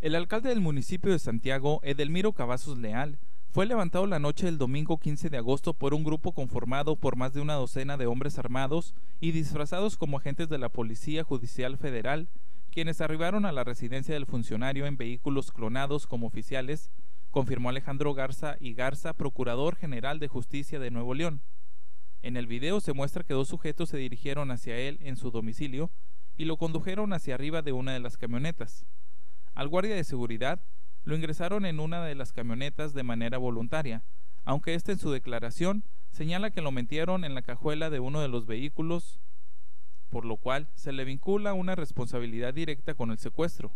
El alcalde del municipio de Santiago, Edelmiro Cavazos Leal, fue levantado la noche del domingo 15 de agosto por un grupo conformado por más de una docena de hombres armados y disfrazados como agentes de la Policía Judicial Federal, quienes arribaron a la residencia del funcionario en vehículos clonados como oficiales, confirmó Alejandro Garza y Garza, Procurador General de Justicia de Nuevo León. En el video se muestra que dos sujetos se dirigieron hacia él en su domicilio y lo condujeron hacia arriba de una de las camionetas. Al guardia de seguridad lo ingresaron en una de las camionetas de manera voluntaria, aunque éste en su declaración señala que lo metieron en la cajuela de uno de los vehículos, por lo cual se le vincula una responsabilidad directa con el secuestro.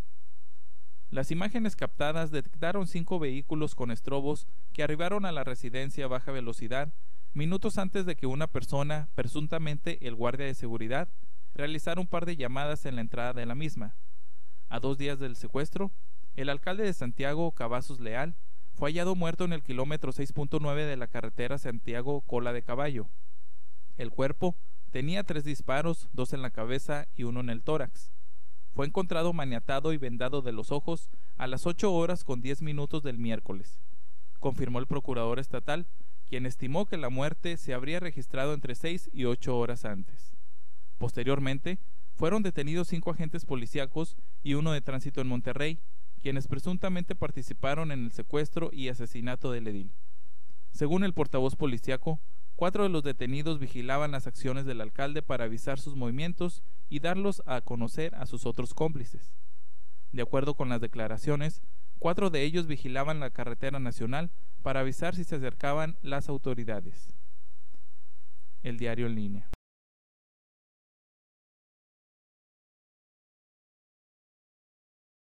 Las imágenes captadas detectaron cinco vehículos con estrobos que arribaron a la residencia a baja velocidad minutos antes de que una persona, presuntamente el guardia de seguridad, realizara un par de llamadas en la entrada de la misma. A dos días del secuestro, el alcalde de Santiago, Cavazos Leal, fue hallado muerto en el kilómetro 6.9 de la carretera Santiago-Cola de Caballo. El cuerpo tenía tres disparos, dos en la cabeza y uno en el tórax. Fue encontrado maniatado y vendado de los ojos a las 8 horas con 10 minutos del miércoles, confirmó el procurador estatal, quien estimó que la muerte se habría registrado entre 6 y 8 horas antes. Posteriormente, fueron detenidos cinco agentes policíacos y uno de tránsito en Monterrey, quienes presuntamente participaron en el secuestro y asesinato del edil. Según el portavoz policíaco, cuatro de los detenidos vigilaban las acciones del alcalde para avisar sus movimientos y darlos a conocer a sus otros cómplices. De acuerdo con las declaraciones, cuatro de ellos vigilaban la carretera nacional para avisar si se acercaban las autoridades. El diario en línea.